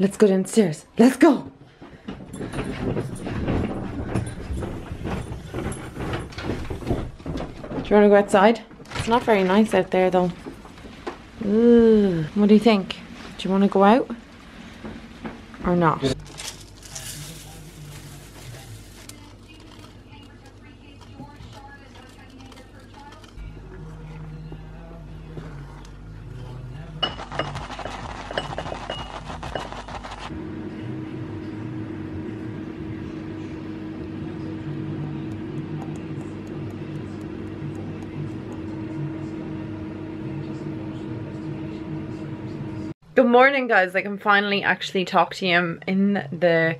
Let's go downstairs. Let's go. Do you want to go outside? It's not very nice out there though. Ooh, what do you think? Do you want to go out? Or not? Guys, I can finally actually talk to you. I'm in the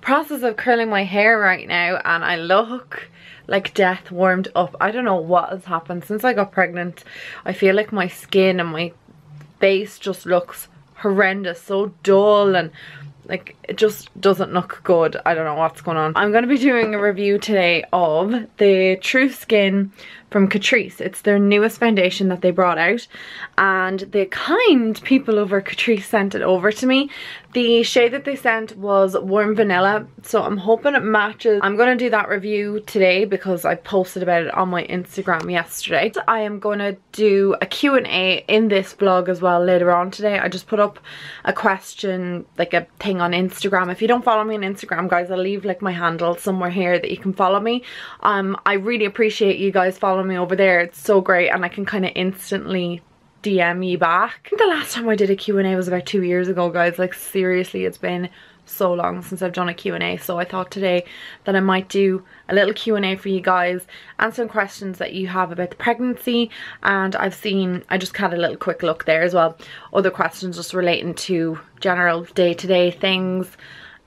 process of curling my hair right now and I look like death warmed up. I don't know what has happened since I got pregnant. I feel like my skin and my face just looks horrendous, so dull and like it just doesn't look good i don't know what's going on i'm going to be doing a review today of the true skin from Catrice. It's their newest foundation that they brought out and the kind people over Catrice sent it over to me. The shade that they sent was Warm Vanilla so I'm hoping it matches. I'm going to do that review today because I posted about it on my Instagram yesterday. I am going to do a Q&A in this vlog as well later on today. I just put up a question, like a thing on Instagram. If you don't follow me on Instagram guys I'll leave like my handle somewhere here that you can follow me. Um, I really appreciate you guys following me over there. It's so great and I can kind of instantly DM you back. I think the last time I did a Q&A was about two years ago, guys. Like, seriously, it's been so long since I've done a Q&A. So I thought today that I might do a little Q&A for you guys. Answering questions that you have about the pregnancy. And I've seen, I just had a little quick look there as well. Other questions just relating to general day-to-day -day things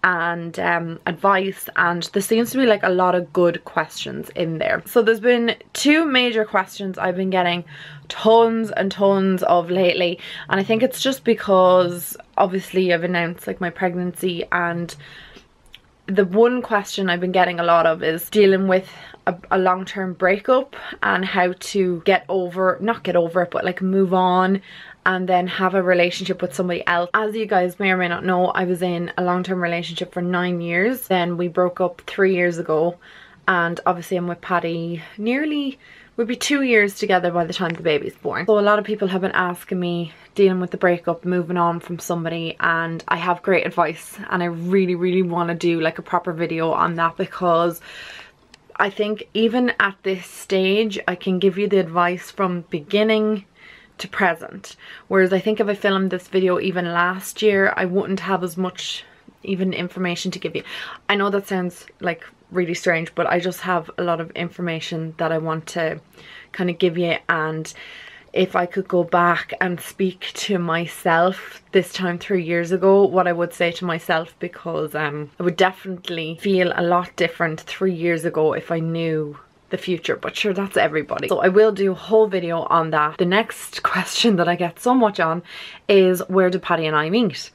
and um, advice and there seems to be like a lot of good questions in there. So there's been two major questions I've been getting tons and tons of lately and I think it's just because obviously I've announced like my pregnancy and the one question I've been getting a lot of is dealing with a, a long-term breakup and how to get over, not get over it, but like move on and then have a relationship with somebody else. As you guys may or may not know, I was in a long-term relationship for nine years. Then we broke up three years ago and obviously I'm with Paddy nearly we'll be two years together by the time the baby's born. So a lot of people have been asking me dealing with the breakup, moving on from somebody and I have great advice and I really really want to do like a proper video on that because I think even at this stage I can give you the advice from beginning to present. Whereas I think if I filmed this video even last year, I wouldn't have as much even information to give you. I know that sounds like really strange, but I just have a lot of information that I want to kind of give you and if I could go back and speak to myself this time three years ago, what I would say to myself because um, I would definitely feel a lot different three years ago if I knew the future but sure that's everybody. So I will do a whole video on that. The next question that I get so much on is where did Paddy and I meet?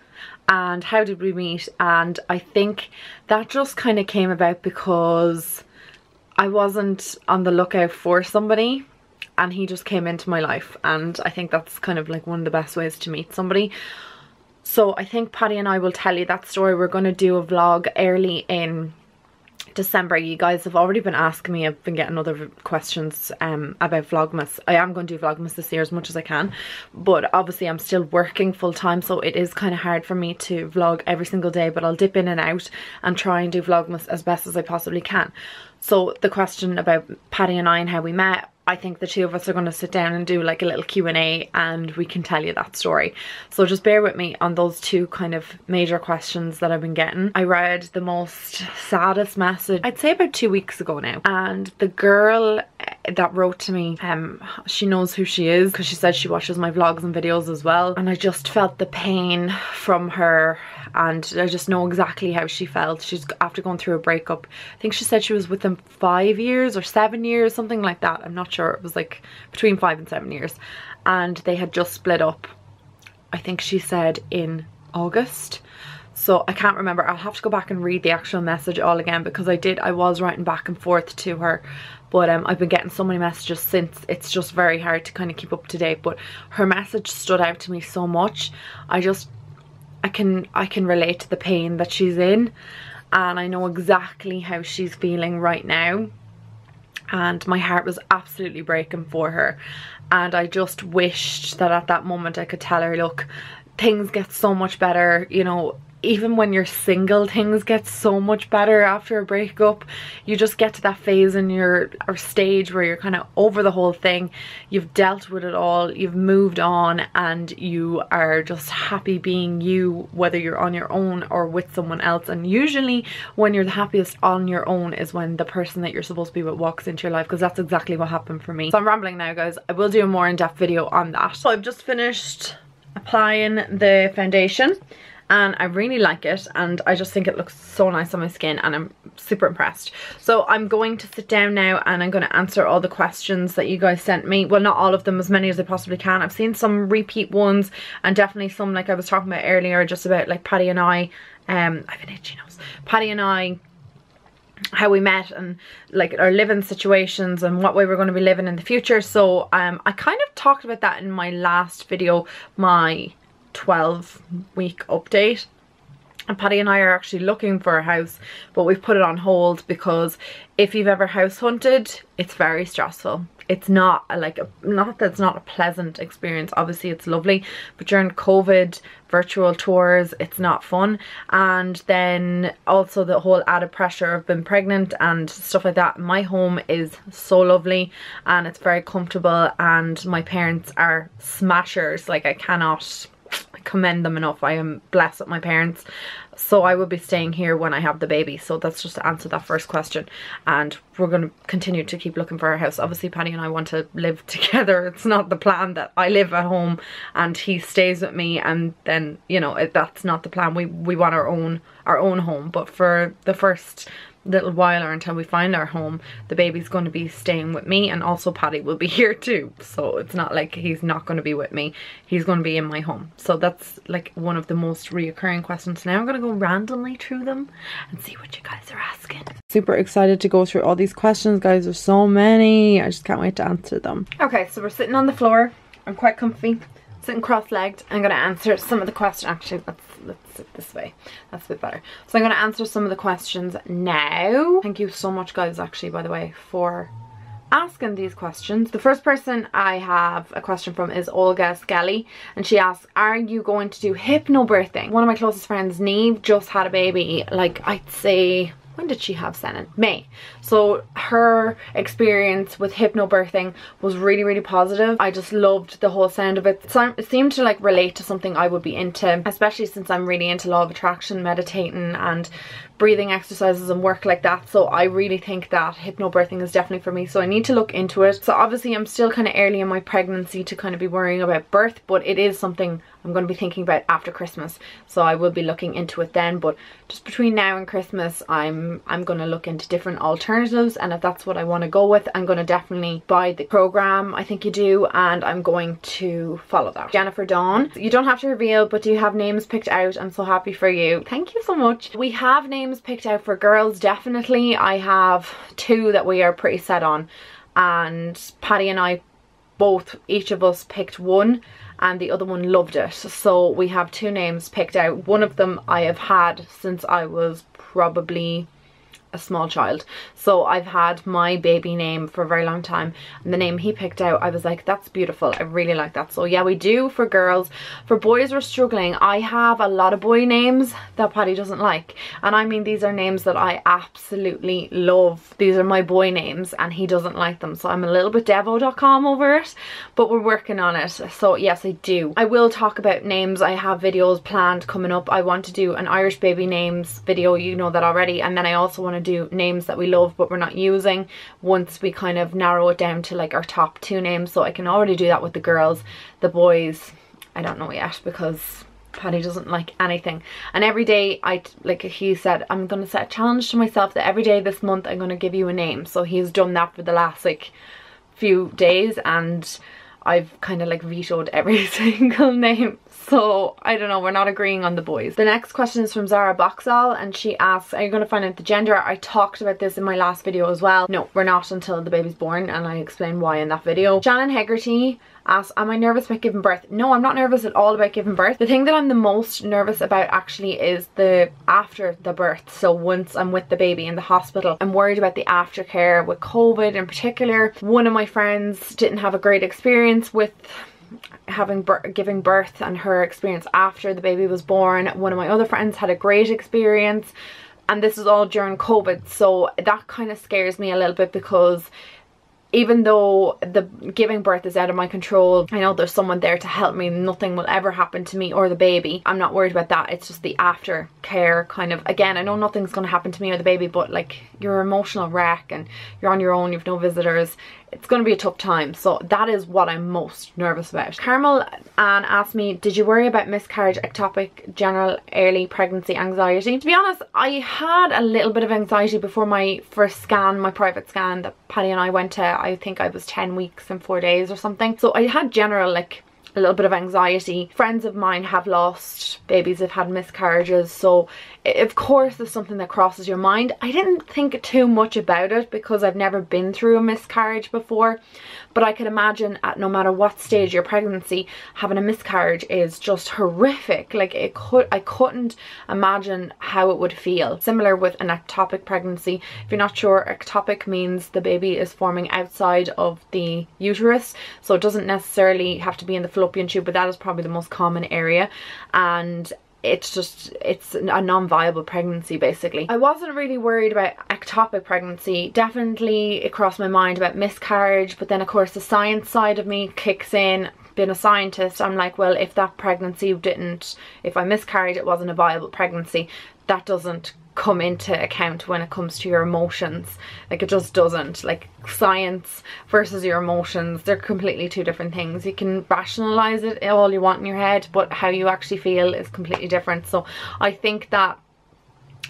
And how did we meet? And I think that just kind of came about because I wasn't on the lookout for somebody and he just came into my life. And I think that's kind of like one of the best ways to meet somebody. So I think Paddy and I will tell you that story. We're going to do a vlog early in December. You guys have already been asking me, I've been getting other questions um, about Vlogmas. I am going to do Vlogmas this year as much as I can, but obviously I'm still working full time, so it is kind of hard for me to vlog every single day, but I'll dip in and out and try and do Vlogmas as best as I possibly can. So the question about Paddy and I and how we met, I think the two of us are going to sit down and do like a little Q&A and we can tell you that story. So just bear with me on those two kind of major questions that I've been getting. I read the most saddest message, I'd say about two weeks ago now. And the girl eh, that wrote to me, um, she knows who she is because she said she watches my vlogs and videos as well. And I just felt the pain from her and I just know exactly how she felt. She's after going through a breakup. I think she said she was with him five years or seven years, something like that. I'm not sure. It was like between five and seven years. And they had just split up, I think she said in August. So I can't remember. I'll have to go back and read the actual message all again because I did, I was writing back and forth to her. But um, I've been getting so many messages since. It's just very hard to kind of keep up to date. But her message stood out to me so much. I just I can I can relate to the pain that she's in and I know exactly how she's feeling right now and my heart was absolutely breaking for her. And I just wished that at that moment I could tell her look things get so much better you know even when you're single things get so much better after a breakup. You just get to that phase in your or stage where you're kind of over the whole thing. You've dealt with it all you've moved on and you are just happy being you whether you're on your own or with someone else. And usually when you're the happiest on your own is when the person that you're supposed to be with walks into your life because that's exactly what happened for me. So I'm rambling now guys. I will do a more in-depth video on that. So I've just finished applying the foundation and I really like it and I just think it looks so nice on my skin and I'm super impressed. So I'm going to sit down now and I'm going to answer all the questions that you guys sent me. Well, not all of them, as many as I possibly can. I've seen some repeat ones and definitely some like I was talking about earlier just about like Paddy and I. Um, I have an itchy nose. Paddy and I how we met and like our living situations and what way we're going to be living in the future so um i kind of talked about that in my last video my 12 week update. And Paddy and I are actually looking for a house but we've put it on hold because if you've ever house hunted it's very stressful. It's not a, like a, not that it's not a pleasant experience. Obviously it's lovely but during covid virtual tours it's not fun. And then also the whole added pressure of being pregnant and stuff like that. My home is so lovely and it's very comfortable and my parents are smashers. Like I cannot commend them enough. I am blessed with my parents. So I will be staying here when I have the baby. So that's just to answer that first question. And we're going to continue to keep looking for a house. Obviously, Paddy and I want to live together. It's not the plan that I live at home and he stays with me. And then, you know, that's not the plan. We, we want our own, our own home. But for the first little while or until we find our home the baby's going to be staying with me and also Paddy will be here too. So it's not like he's not going to be with me. He's going to be in my home. So that's like one of the most reoccurring questions. Now I'm going to go randomly through them and see what you guys are asking. Super excited to go through all these questions. Guys there's so many. I just can't wait to answer them. Okay so we're sitting on the floor. I'm quite comfy. Sitting cross-legged. I'm going to answer some of the questions actually. Let's let's sit this way that's a bit better so I'm going to answer some of the questions now thank you so much guys actually by the way for asking these questions. The first person I have a question from is Olga Skelly and she asks, are you going to do hypnobirthing? One of my closest friends, Neve, just had a baby like I'd say when did she have Senan? May. So her experience with hypnobirthing was really, really positive. I just loved the whole sound of it. So it seemed to like relate to something I would be into, especially since I'm really into law of attraction, meditating and breathing exercises and work like that so I really think that hypnobirthing is definitely for me so I need to look into it so obviously I'm still kind of early in my pregnancy to kind of be worrying about birth but it is something I'm going to be thinking about after Christmas so I will be looking into it then but just between now and Christmas I'm I'm going to look into different alternatives and if that's what I want to go with I'm going to definitely buy the program I think you do and I'm going to follow that. Jennifer Dawn you don't have to reveal but do you have names picked out. I'm so happy for you. Thank you so much. We have names picked out for girls definitely. I have two that we are pretty set on and Paddy and I both each of us picked one and the other one loved it. So we have two names picked out. One of them I have had since I was probably a small child. So I've had my baby name for a very long time and the name he picked out I was like that's beautiful. I really like that. So yeah we do for girls. For boys we're struggling. I have a lot of boy names that Paddy doesn't like and I mean these are names that I absolutely love. These are my boy names and he doesn't like them. So I'm a little bit devo.com over it but we're working on it. So yes I do. I will talk about names. I have videos planned coming up. I want to do an Irish baby names video you know that already. And then I also want to do names that we love but we're not using once we kind of narrow it down to like our top two names. So I can already do that with the girls. The boys I don't know yet because Paddy doesn't like anything. And every day I like he said I'm gonna set a challenge to myself that every day this month I'm gonna give you a name. So he's done that for the last like few days and I've kind of like vetoed every single name so I don't know, we're not agreeing on the boys. The next question is from Zara Boxall and she asks, are you going to find out the gender? I talked about this in my last video as well. No, we're not until the baby's born and I explain why in that video. Shannon Hegarty asked, am I nervous about giving birth? No, I'm not nervous at all about giving birth. The thing that I'm the most nervous about actually is the after the birth. So once I'm with the baby in the hospital, I'm worried about the aftercare with COVID in particular. One of my friends didn't have a great experience with having giving birth and her experience after the baby was born. One of my other friends had a great experience and this is all during COVID so that kind of scares me a little bit because even though the giving birth is out of my control, I know there's someone there to help me. Nothing will ever happen to me or the baby. I'm not worried about that. It's just the aftercare kind of, again, I know nothing's going to happen to me or the baby, but like you're emotional wreck and you're on your own, you've no visitors it's going to be a tough time. So that is what I'm most nervous about. Carmel Ann asked me, did you worry about miscarriage, ectopic, general early pregnancy anxiety? To be honest, I had a little bit of anxiety before my first scan, my private scan that Paddy and I went to. I think I was 10 weeks and 4 days or something. So I had general like a little bit of anxiety. Friends of mine have lost babies, have had miscarriages, so of course there's something that crosses your mind. I didn't think too much about it because I've never been through a miscarriage before, but I can imagine at no matter what stage your pregnancy, having a miscarriage is just horrific. Like it could, I couldn't imagine how it would feel. Similar with an ectopic pregnancy. If you're not sure, ectopic means the baby is forming outside of the uterus, so it doesn't necessarily have to be in the fallopian tube, but that is probably the most common area. And it's just it's a non-viable pregnancy basically. I wasn't really worried about ectopic pregnancy. Definitely it crossed my mind about miscarriage but then of course the science side of me kicks in. Being a scientist i'm like well if that pregnancy didn't if i miscarried it wasn't a viable pregnancy. That doesn't come into account when it comes to your emotions. Like it just doesn't. Like science versus your emotions they're completely two different things. You can rationalize it all you want in your head but how you actually feel is completely different. So I think that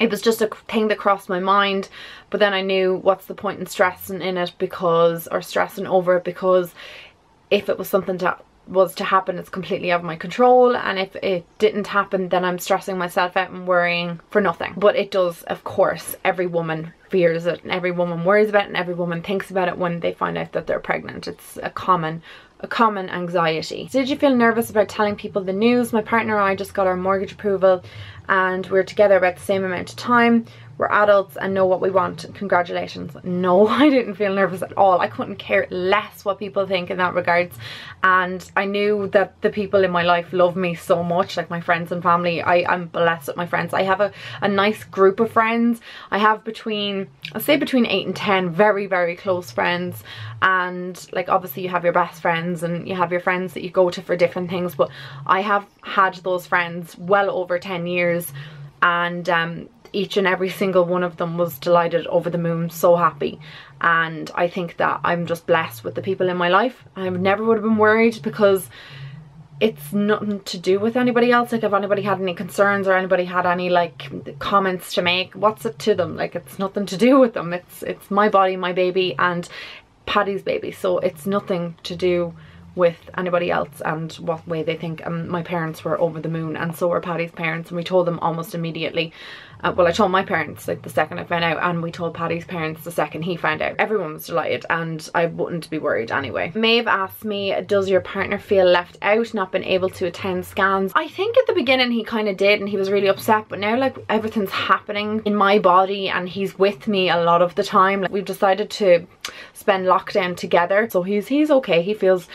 it was just a thing that crossed my mind but then I knew what's the point in stressing in it because or stressing over it because if it was something to was to happen it's completely out of my control and if it didn't happen then I'm stressing myself out and worrying for nothing but it does of course every woman fears it and every woman worries about it and every woman thinks about it when they find out that they're pregnant it's a common a common anxiety. Did you feel nervous about telling people the news? My partner and I just got our mortgage approval and we're together about the same amount of time we're adults and know what we want. Congratulations. No, I didn't feel nervous at all. I couldn't care less what people think in that regards. And I knew that the people in my life love me so much, like my friends and family. I, I'm blessed with my friends. I have a, a nice group of friends. I have between, I'll say between 8 and 10 very, very close friends. And like obviously you have your best friends and you have your friends that you go to for different things. But I have had those friends well over 10 years and um, each and every single one of them was delighted over the moon so happy. And I think that I'm just blessed with the people in my life. I never would have been worried because it's nothing to do with anybody else. Like if anybody had any concerns or anybody had any like comments to make what's it to them? Like it's nothing to do with them. It's it's my body my baby and Paddy's baby. So it's nothing to do with anybody else and what way they think. Um, my parents were over the moon and so were Paddy's parents and we told them almost immediately. Uh, well, I told my parents like the second I found out and we told Paddy's parents the second he found out. Everyone was delighted and I wouldn't be worried anyway. Maeve asked me, does your partner feel left out, not been able to attend scans? I think at the beginning he kind of did and he was really upset but now like everything's happening in my body and he's with me a lot of the time. Like, we've decided to spend lockdown together so he's he's okay. He feels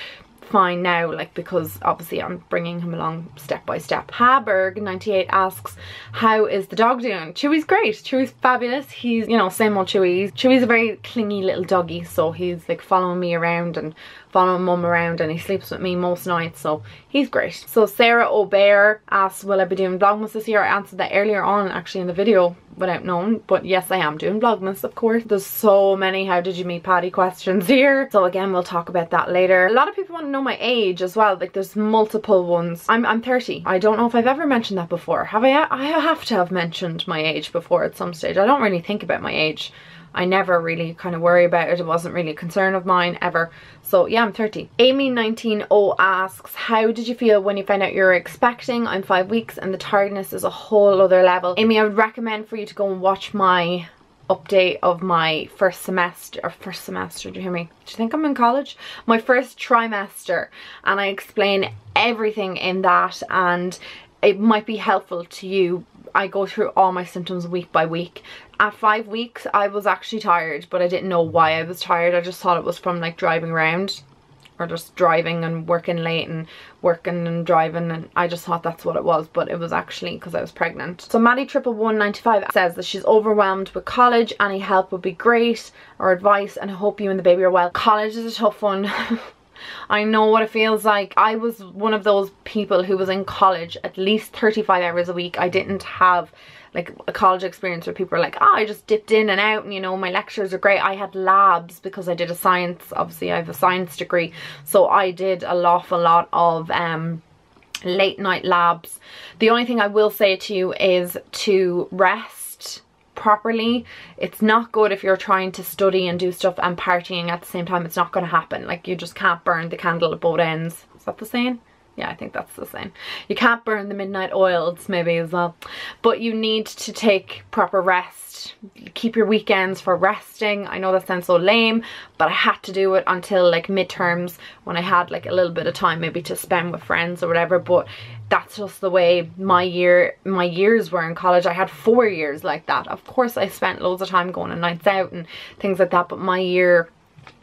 fine now like because obviously I'm bringing him along step by step. Haberg98 asks how is the dog doing? Chewy's great. Chewy's fabulous. He's you know same old Chewy. Chewy's a very clingy little doggy so he's like following me around and following mum around and he sleeps with me most nights so he's great. So Sarah O'Bear asks will I be doing Vlogmas this year? I answered that earlier on actually in the video without knowing but yes I am doing Vlogmas of course. There's so many how did you meet Paddy questions here so again we'll talk about that later. A lot of people want to know my age as well like there's multiple ones. I'm, I'm 30. I don't know if I've ever mentioned that before. Have I? I have to have mentioned my age before at some stage. I don't really think about my age. I never really kind of worry about it. It wasn't really a concern of mine ever. So yeah, I'm 30. Amy190 asks, how did you feel when you found out you were expecting? I'm five weeks and the tiredness is a whole other level. Amy, I would recommend for you to go and watch my update of my first semester or first semester do you hear me do you think i'm in college my first trimester and i explain everything in that and it might be helpful to you I go through all my symptoms week by week. At five weeks, I was actually tired, but I didn't know why I was tired. I just thought it was from like driving around or just driving and working late and working and driving and I just thought that's what it was but it was actually because I was pregnant. So Maddie Triple One Ninety Five says that she's overwhelmed with college any help would be great or advice and I hope you and the baby are well. College is a tough one I know what it feels like. I was one of those people who was in college at least 35 hours a week. I didn't have like a college experience where people are like, oh, I just dipped in and out and you know, my lectures are great. I had labs because I did a science, obviously I have a science degree. So I did a awful lot of um, late night labs. The only thing I will say to you is to rest properly it's not good if you're trying to study and do stuff and partying at the same time. It's not going to happen. Like you just can't burn the candle at both ends. Is that the saying? Yeah I think that's the same you can't burn the midnight oils maybe as well. But you need to take proper rest. Keep your weekends for resting. I know that sounds so lame but I had to do it until like midterms when I had like a little bit of time maybe to spend with friends or whatever. But that's just the way my year my years were in college. I had four years like that. Of course I spent loads of time going on nights out and things like that but my year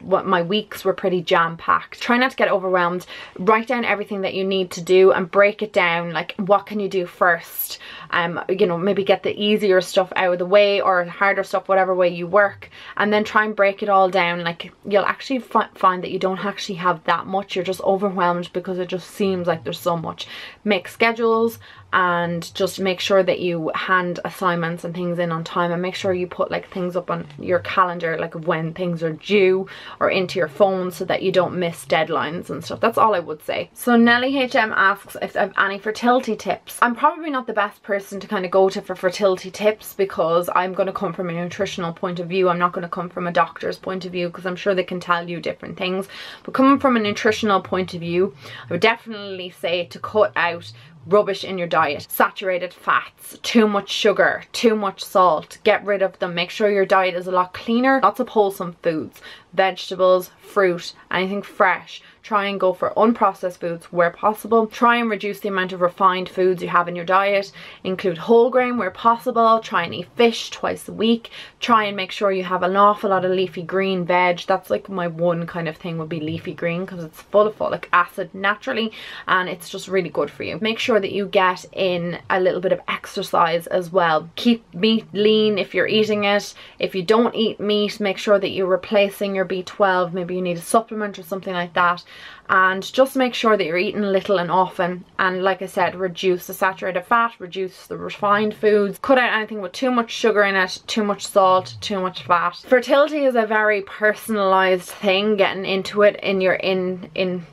what my weeks were pretty jam-packed. Try not to get overwhelmed. Write down everything that you need to do and break it down. Like what can you do first? Um, you know, maybe get the easier stuff out of the way or harder stuff, whatever way you work. And then try and break it all down. Like you'll actually find that you don't actually have that much. You're just overwhelmed because it just seems like there's so much. Make schedules and just make sure that you hand assignments and things in on time and make sure you put like things up on your calendar like when things are due or into your phone so that you don't miss deadlines and stuff. That's all I would say. So Nelly HM asks if I have any fertility tips. I'm probably not the best person to kind of go to for fertility tips because I'm going to come from a nutritional point of view. I'm not going to come from a doctor's point of view because I'm sure they can tell you different things. But coming from a nutritional point of view I would definitely say to cut out rubbish in your diet. Saturated fats, too much sugar, too much salt. Get rid of them. Make sure your diet is a lot cleaner. Lots of wholesome foods, vegetables, fruit, anything fresh try and go for unprocessed foods where possible. Try and reduce the amount of refined foods you have in your diet. Include whole grain where possible. Try and eat fish twice a week. Try and make sure you have an awful lot of leafy green veg. That's like my one kind of thing would be leafy green because it's full of folic acid naturally and it's just really good for you. Make sure that you get in a little bit of exercise as well. Keep meat lean if you're eating it. If you don't eat meat, make sure that you're replacing your B12. Maybe you need a supplement or something like that and just make sure that you're eating little and often. And like I said reduce the saturated fat reduce the refined foods. Cut out anything with too much sugar in it too much salt too much fat. Fertility is a very personalized thing. Getting into it in your in in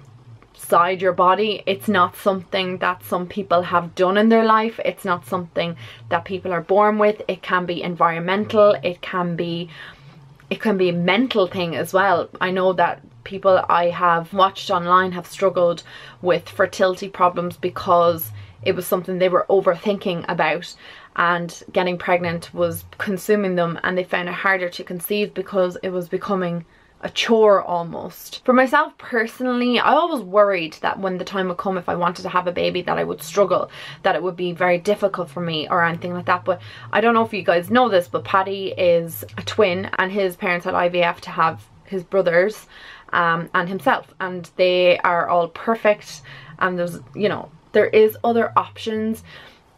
inside your body it's not something that some people have done in their life. It's not something that people are born with. It can be environmental. It can be it can be a mental thing as well. I know that people I have watched online have struggled with fertility problems because it was something they were overthinking about and getting pregnant was consuming them and they found it harder to conceive because it was becoming a chore almost. For myself personally, I always worried that when the time would come if I wanted to have a baby that I would struggle, that it would be very difficult for me or anything like that. But I don't know if you guys know this, but Paddy is a twin and his parents had IVF to have his brothers um, and himself. And they are all perfect. And there's you know there is other options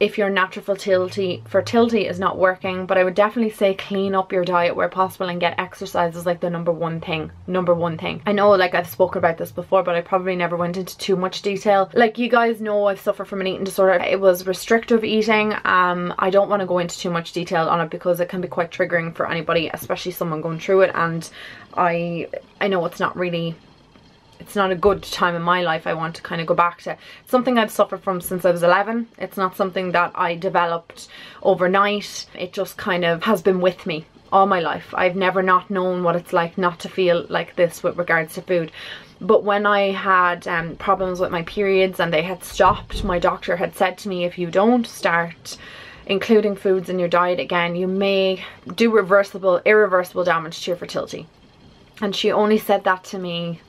if your natural fertility fertility is not working but I would definitely say clean up your diet where possible and get exercise is like the number one thing number one thing. I know like I've spoken about this before but I probably never went into too much detail. Like you guys know I've suffered from an eating disorder. It was restrictive eating. Um I don't want to go into too much detail on it because it can be quite triggering for anybody especially someone going through it and I I know it's not really it's not a good time in my life I want to kind of go back to. It's something I've suffered from since I was 11. It's not something that I developed overnight. It just kind of has been with me all my life. I've never not known what it's like not to feel like this with regards to food. But when I had um, problems with my periods and they had stopped, my doctor had said to me, if you don't start including foods in your diet again, you may do reversible, irreversible damage to your fertility. And she only said that to me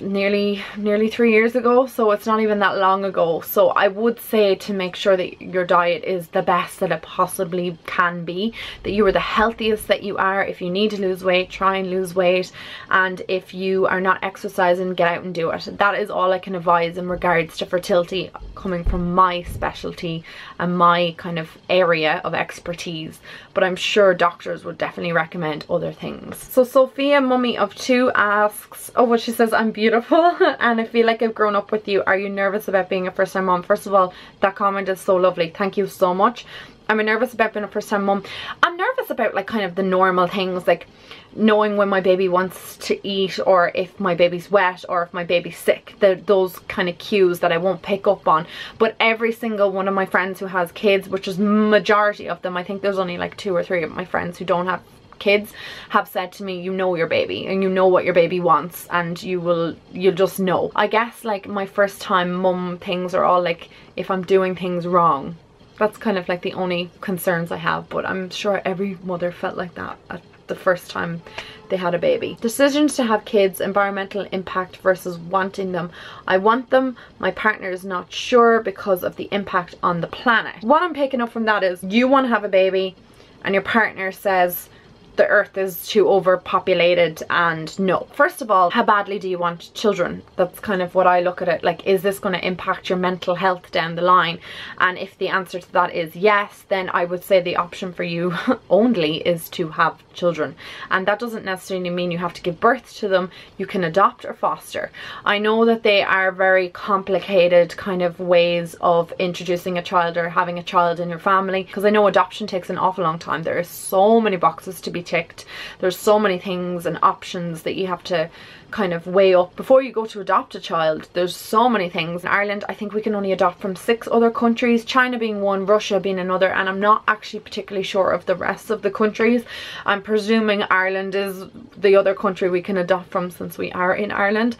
nearly nearly three years ago so it's not even that long ago. So I would say to make sure that your diet is the best that it possibly can be that you are the healthiest that you are. If you need to lose weight try and lose weight. And if you are not exercising get out and do it. That is all I can advise in regards to fertility coming from my specialty and my kind of area of expertise. But I'm sure doctors would definitely recommend other things. So Sophia mummy of two asks oh what she says I'm beautiful and I feel like I've grown up with you. Are you nervous about being a first time mom? First of all, that comment is so lovely. Thank you so much. I'm nervous about being a first time mom. I'm nervous about like kind of the normal things like knowing when my baby wants to eat or if my baby's wet or if my baby's sick. The, those kind of cues that I won't pick up on. But every single one of my friends who has kids, which is majority of them, I think there's only like two or three of my friends who don't have kids have said to me you know your baby and you know what your baby wants and you will you'll just know i guess like my first time mum things are all like if i'm doing things wrong that's kind of like the only concerns i have but i'm sure every mother felt like that at the first time they had a baby. Decisions to have kids, environmental impact versus wanting them. I want them, my partner is not sure because of the impact on the planet. What I'm picking up from that is you want to have a baby and your partner says the earth is too overpopulated and no. First of all, how badly do you want children? That's kind of what I look at it like, is this going to impact your mental health down the line? And if the answer to that is yes, then I would say the option for you only is to have children. And that doesn't necessarily mean you have to give birth to them. You can adopt or foster. I know that they are very complicated kind of ways of introducing a child or having a child in your family because I know adoption takes an awful long time. There are so many boxes to be ticked. There's so many things and options that you have to kind of weigh up before you go to adopt a child. There's so many things. In Ireland, I think we can only adopt from six other countries, China being one, Russia being another, and I'm not actually particularly sure of the rest of the countries. I'm presuming Ireland is the other country we can adopt from since we are in Ireland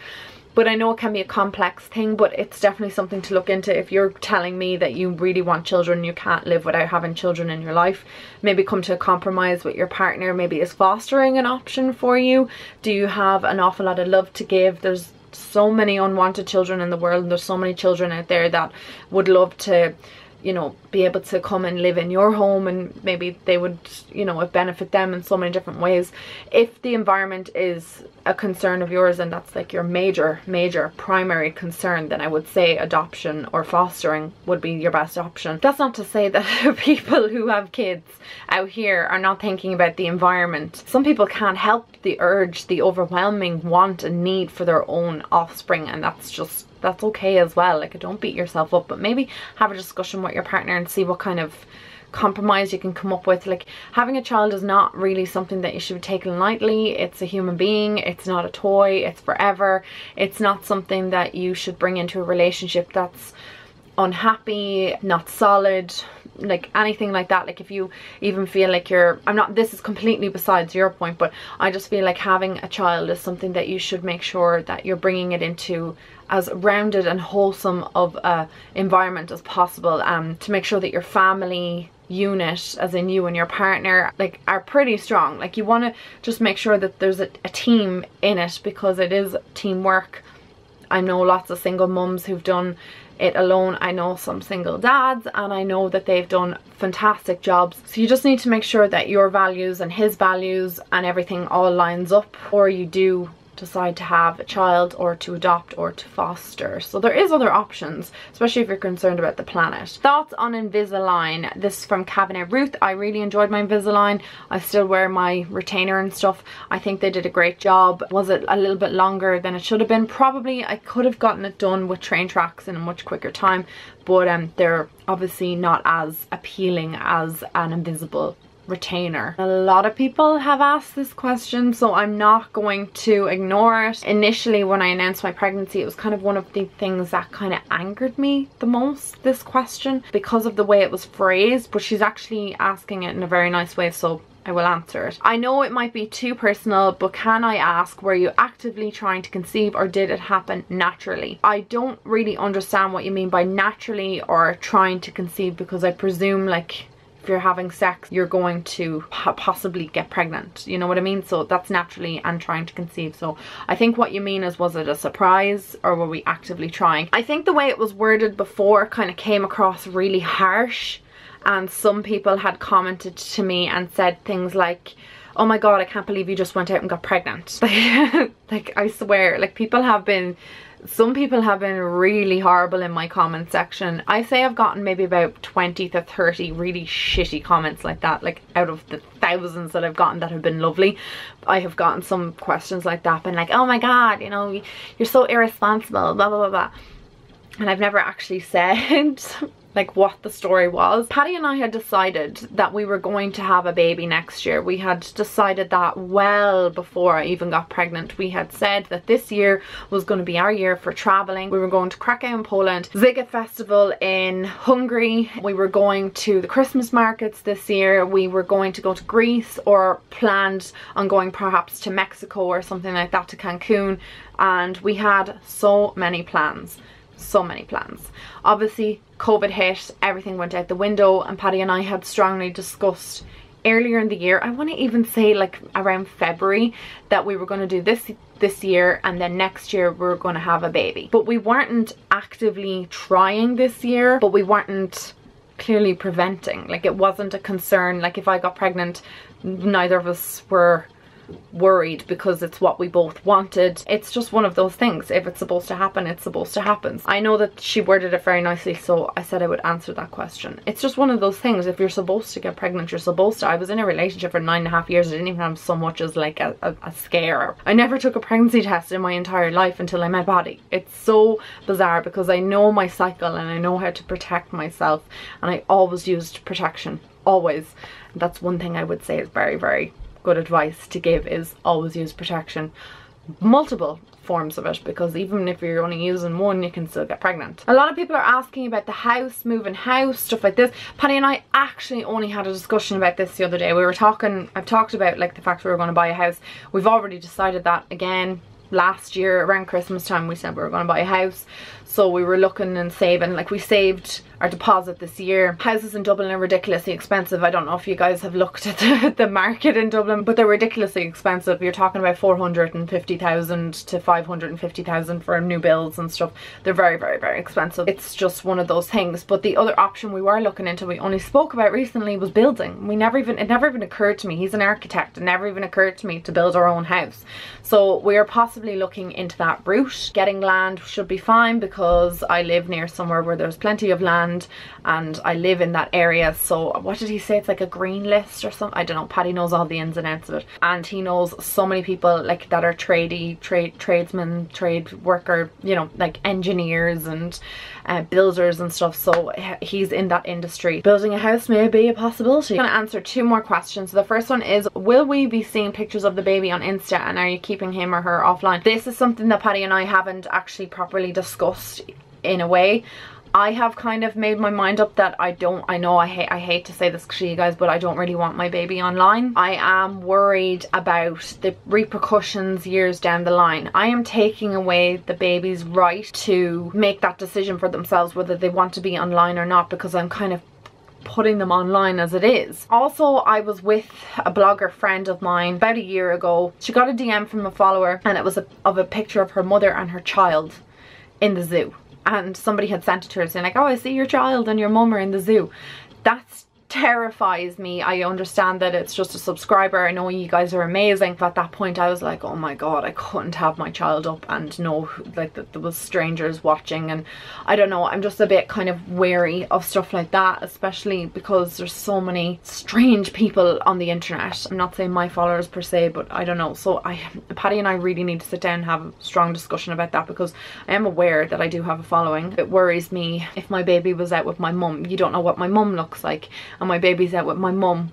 but I know it can be a complex thing but it's definitely something to look into. If you're telling me that you really want children you can't live without having children in your life maybe come to a compromise with your partner. Maybe is fostering an option for you? Do you have an awful lot of love to give? There's so many unwanted children in the world and there's so many children out there that would love to you know be able to come and live in your home and maybe they would you know benefit them in so many different ways. If the environment is a concern of yours and that's like your major major primary concern then I would say adoption or fostering would be your best option. That's not to say that people who have kids out here are not thinking about the environment. Some people can't help the urge the overwhelming want and need for their own offspring and that's just that's okay as well like don't beat yourself up but maybe have a discussion with your partner and see what kind of compromise you can come up with. Like having a child is not really something that you should be taken lightly. It's a human being. It's not a toy. It's forever. It's not something that you should bring into a relationship that's unhappy not solid like anything like that. Like if you even feel like you're I'm not this is completely besides your point but I just feel like having a child is something that you should make sure that you're bringing it into as rounded and wholesome of a environment as possible um, to make sure that your family unit as in you and your partner like are pretty strong. Like you want to just make sure that there's a, a team in it because it is teamwork. I know lots of single mums who've done it alone. I know some single dads and I know that they've done fantastic jobs. So you just need to make sure that your values and his values and everything all lines up or you do decide to have a child or to adopt or to foster. So there is other options, especially if you're concerned about the planet. Thoughts on Invisalign. This is from Cabinet Ruth. I really enjoyed my Invisalign. I still wear my retainer and stuff. I think they did a great job. Was it a little bit longer than it should have been? Probably. I could have gotten it done with train tracks in a much quicker time, but um, they're obviously not as appealing as an invisible retainer. A lot of people have asked this question so I'm not going to ignore it. Initially when I announced my pregnancy it was kind of one of the things that kind of angered me the most this question because of the way it was phrased but she's actually asking it in a very nice way so I will answer it. I know it might be too personal, but can I ask, were you actively trying to conceive or did it happen naturally? I don't really understand what you mean by naturally or trying to conceive because I presume like if you're having sex, you're going to possibly get pregnant. You know what I mean? So that's naturally and trying to conceive. So I think what you mean is, was it a surprise or were we actively trying? I think the way it was worded before kind of came across really harsh and some people had commented to me and said things like, oh my god, I can't believe you just went out and got pregnant. like, I swear, like people have been some people have been really horrible in my comment section. I say I've gotten maybe about 20 to 30 really shitty comments like that. Like out of the thousands that I've gotten that have been lovely. I have gotten some questions like that been like, oh my god, you know, you're so irresponsible, blah, blah, blah, blah. And I've never actually said like what the story was. Paddy and I had decided that we were going to have a baby next year. We had decided that well before I even got pregnant. We had said that this year was going to be our year for traveling. We were going to Krakow in Poland, Sziget Festival in Hungary. We were going to the Christmas markets this year. We were going to go to Greece or planned on going perhaps to Mexico or something like that to Cancun and we had so many plans so many plans. Obviously, COVID hit, everything went out the window, and Paddy and I had strongly discussed earlier in the year, I want to even say like around February, that we were going to do this this year and then next year we are going to have a baby. But we weren't actively trying this year, but we weren't clearly preventing. Like it wasn't a concern. Like if I got pregnant, neither of us were worried because it's what we both wanted. It's just one of those things. If it's supposed to happen, it's supposed to happen. I know that she worded it very nicely, so I said I would answer that question. It's just one of those things. If you're supposed to get pregnant, you're supposed to. I was in a relationship for nine and a half years. I didn't even have so much as like a, a, a scare. I never took a pregnancy test in my entire life until I met Paddy. It's so bizarre because I know my cycle and I know how to protect myself and I always used protection. Always. That's one thing I would say is very, very good advice to give is always use protection multiple forms of it because even if you're only using one you can still get pregnant. A lot of people are asking about the house, moving house, stuff like this. Paddy and I actually only had a discussion about this the other day. We were talking, I've talked about like the fact we were going to buy a house. We've already decided that again last year around Christmas time we said we were going to buy a house so we were looking and saving like we saved our deposit this year. Houses in Dublin are ridiculously expensive. I don't know if you guys have looked at the, the market in Dublin, but they're ridiculously expensive. You're talking about 450,000 to 550,000 for new builds and stuff. They're very, very, very expensive. It's just one of those things. But the other option we were looking into, we only spoke about recently, was building. We never even, it never even occurred to me. He's an architect. It never even occurred to me to build our own house. So we are possibly looking into that route. Getting land should be fine because I live near somewhere where there's plenty of land land and I live in that area. So what did he say? It's like a green list or something? I don't know. Paddy knows all the ins and outs of it. And he knows so many people like that are tradey trade tradesmen trade worker you know like engineers and uh, builders and stuff so he's in that industry. Building a house may be a possibility. I'm gonna answer two more questions. So the first one is will we be seeing pictures of the baby on Insta and are you keeping him or her offline? This is something that Paddy and I haven't actually properly discussed in a way I have kind of made my mind up that I don't, I know I hate, I hate to say this to you guys, but I don't really want my baby online. I am worried about the repercussions years down the line. I am taking away the baby's right to make that decision for themselves whether they want to be online or not because I'm kind of putting them online as it is. Also, I was with a blogger friend of mine about a year ago. She got a DM from a follower and it was a, of a picture of her mother and her child in the zoo and somebody had sent it to her saying like, oh, I see your child and your mum are in the zoo. That's terrifies me. I understand that it's just a subscriber. I know you guys are amazing. But at that point I was like, oh my god, I couldn't have my child up and know like that there was strangers watching and I don't know, I'm just a bit kind of wary of stuff like that, especially because there's so many strange people on the internet. I'm not saying my followers per se, but I don't know. So I, Paddy and I really need to sit down and have a strong discussion about that because I am aware that I do have a following. It worries me if my baby was out with my mum. You don't know what my mum looks like and my baby's out with my mum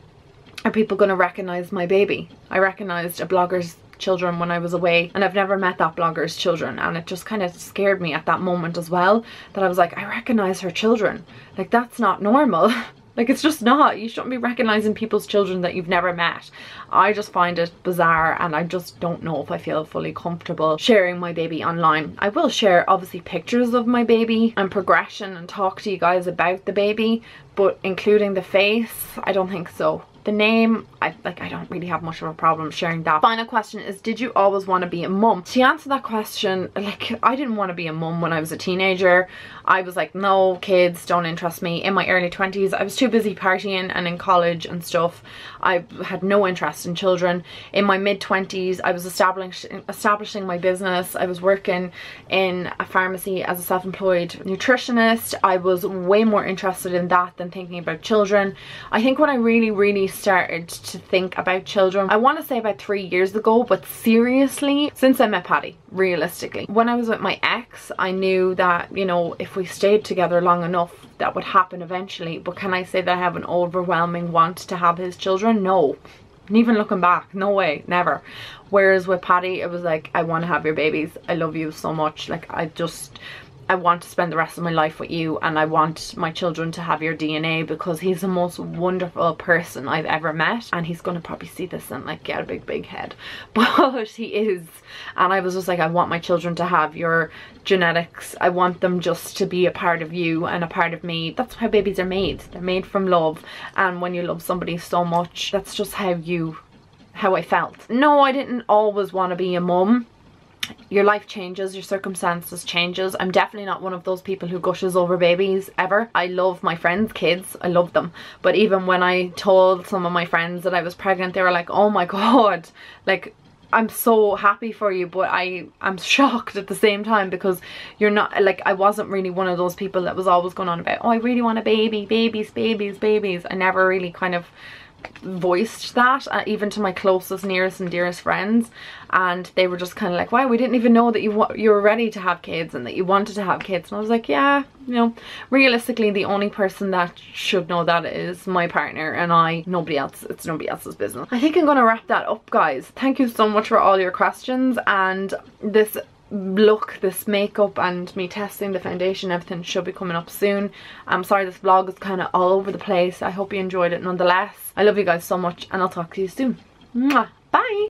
are people going to recognize my baby? I recognized a blogger's children when I was away and I've never met that blogger's children and it just kind of scared me at that moment as well that I was like I recognize her children like that's not normal Like it's just not. You shouldn't be recognizing people's children that you've never met. I just find it bizarre and I just don't know if I feel fully comfortable sharing my baby online. I will share obviously pictures of my baby and progression and talk to you guys about the baby but including the face, I don't think so. The name, I like I don't really have much of a problem sharing that. Final question is did you always want to be a mum? To answer that question, like I didn't want to be a mum when I was a teenager. I was like no kids don't interest me. In my early 20s I was too busy partying and in college and stuff. I had no interest in children. In my mid 20s I was establishing establishing my business. I was working in a pharmacy as a self-employed nutritionist. I was way more interested in that than thinking about children. I think when I really really started to think about children. I want to say about three years ago, but seriously, since I met Paddy, realistically. When I was with my ex, I knew that, you know, if we stayed together long enough, that would happen eventually. But can I say that I have an overwhelming want to have his children? No. And even looking back, no way, never. Whereas with Paddy, it was like, I want to have your babies. I love you so much. Like, I just, I want to spend the rest of my life with you and I want my children to have your DNA because he's the most wonderful person I've ever met and he's gonna probably see this and like get a big big head. But he is. And I was just like I want my children to have your genetics. I want them just to be a part of you and a part of me. That's how babies are made. They're made from love. And when you love somebody so much that's just how you how I felt. No I didn't always want to be a mum your life changes, your circumstances changes. I'm definitely not one of those people who gushes over babies ever. I love my friends' kids. I love them. But even when I told some of my friends that I was pregnant, they were like, oh my god, like I'm so happy for you but I I'm shocked at the same time because you're not like I wasn't really one of those people that was always going on about oh I really want a baby babies babies babies I never really kind of voiced that uh, even to my closest nearest and dearest friends. And they were just kind of like wow we didn't even know that you you were ready to have kids and that you wanted to have kids. And I was like yeah you know realistically the only person that should know that is my partner and I. Nobody else it's nobody else's business. I think I'm gonna wrap that up guys. Thank you so much for all your questions and this look this makeup and me testing the foundation everything should be coming up soon. I'm sorry this vlog is kind of all over the place. I hope you enjoyed it nonetheless. I love you guys so much and i'll talk to you soon. Mwah. bye